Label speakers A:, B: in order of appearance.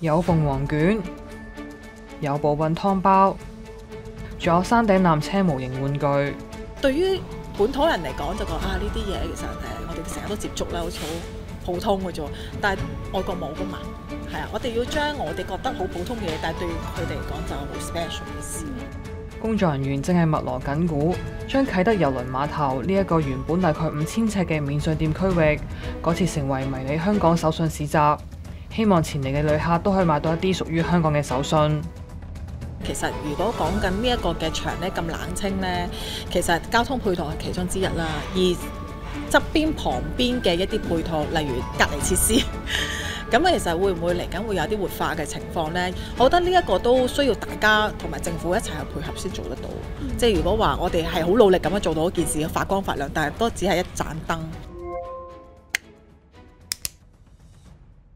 A: 有鳳凰卷，有補品湯包，仲有山頂纜車模型玩具。
B: 對於本土人嚟講，就覺得啊呢啲嘢其實誒我哋成日都接觸啦，好似好普通嘅啫。但係外國冇噶嘛，係啊，我哋要將我哋覺得好普通嘅嘢，但係對佢哋嚟講就好 special 嘅事。
A: 工作人員正係密鑼緊鼓，將啟德郵輪碼頭呢一個原本大概五千尺嘅免稅店區域，改設成為迷你香港手信市集，希望前嚟嘅旅客都可以買到一啲屬於香港嘅手信。
B: 其實如果講緊呢一個嘅場咧咁冷清呢，其實交通配套係其中之一啦，而側邊旁邊嘅一啲配套，例如隔離設施。咁其實會唔會嚟緊會有啲活化嘅情況呢？我覺得呢一個都需要大家同埋政府一齊去配合先做得到。即係如果話我哋係好努力咁樣做到一件事，發光發亮，但係都只係一盞燈。